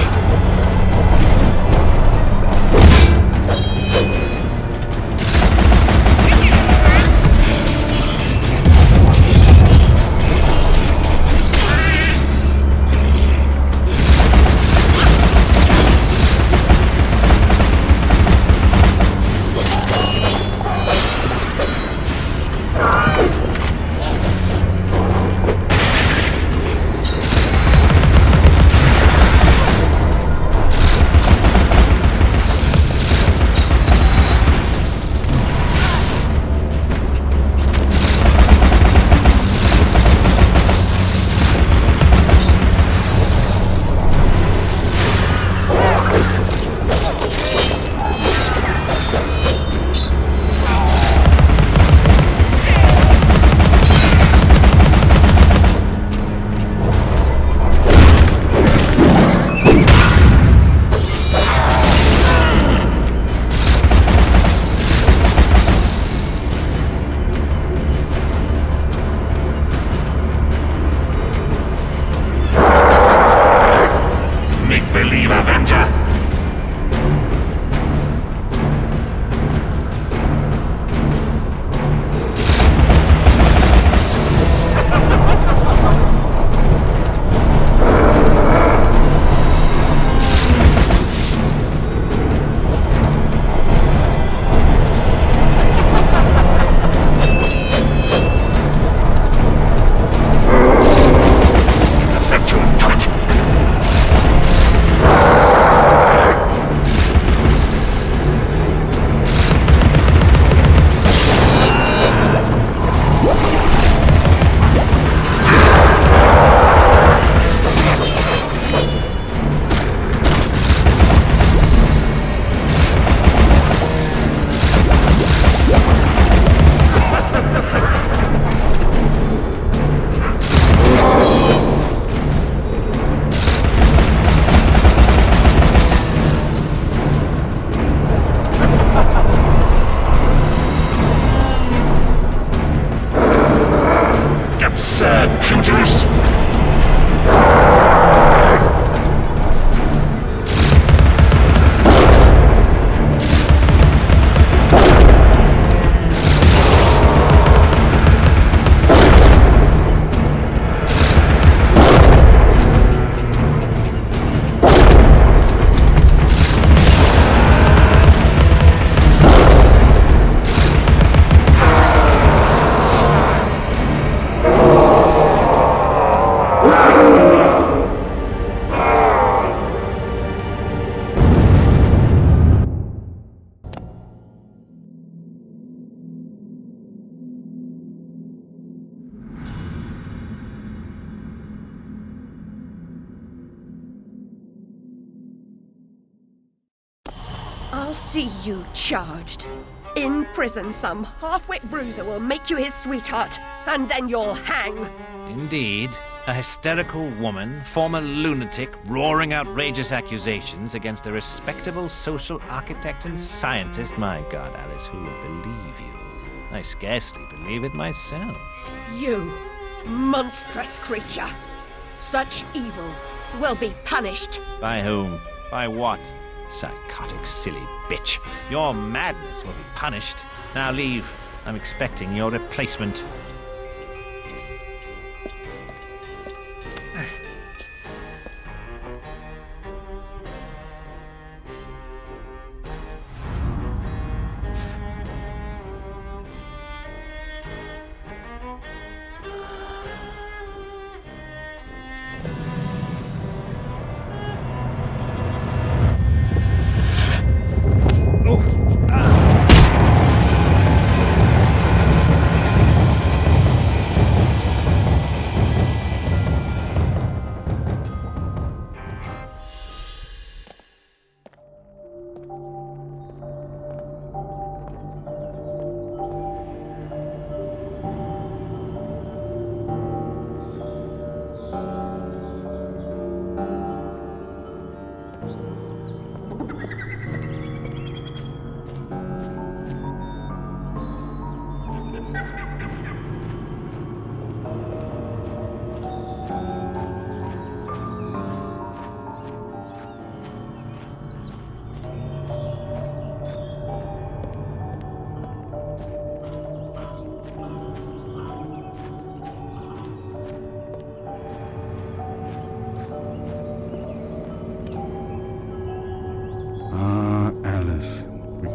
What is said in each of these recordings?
fight. I'll see you charged. In prison, some half-wit bruiser will make you his sweetheart, and then you'll hang. Indeed. A hysterical woman, former lunatic, roaring outrageous accusations against a respectable social architect and scientist. My God, Alice, who would believe you? I scarcely believe it myself. You, monstrous creature. Such evil will be punished. By whom? By what? Psychotic, silly bitch. Your madness will be punished. Now leave. I'm expecting your replacement.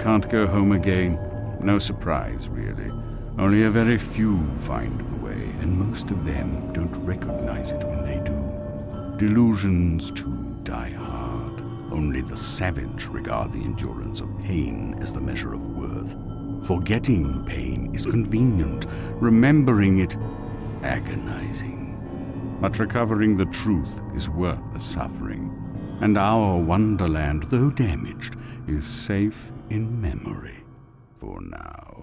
Can't go home again. No surprise, really. Only a very few find the way, and most of them don't recognize it when they do. Delusions, too, die hard. Only the savage regard the endurance of pain as the measure of worth. Forgetting pain is convenient, remembering it agonizing. But recovering the truth is worth the suffering, and our wonderland, though damaged, is safe in memory for now.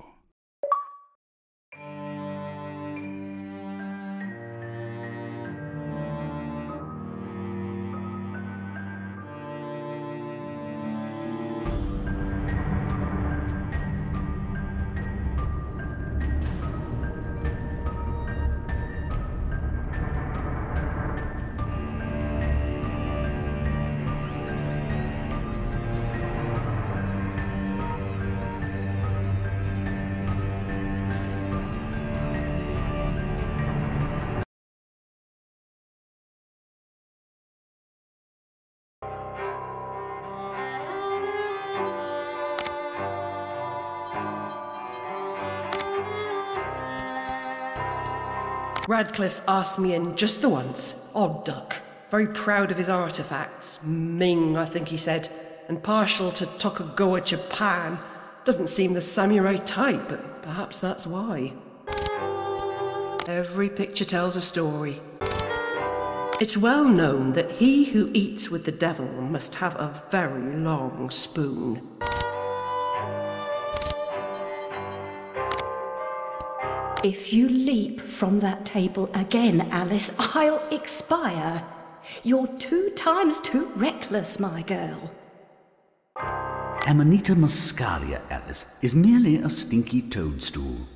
Radcliffe asked me in just the once. Odd duck. Very proud of his artifacts. Ming, I think he said. And partial to Tokugawa Japan. Doesn't seem the samurai type, but perhaps that's why. Every picture tells a story. It's well known that he who eats with the devil must have a very long spoon. If you leap from that table again, Alice, I'll expire. You're two times too reckless, my girl. Amanita muscaria, Alice, is merely a stinky toadstool.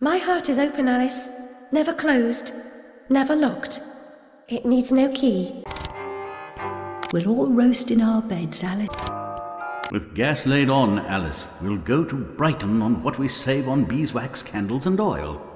My heart is open, Alice. Never closed. Never locked. It needs no key. We'll all roast in our beds, Alice. With gas laid on, Alice, we'll go to Brighton on what we save on beeswax, candles, and oil.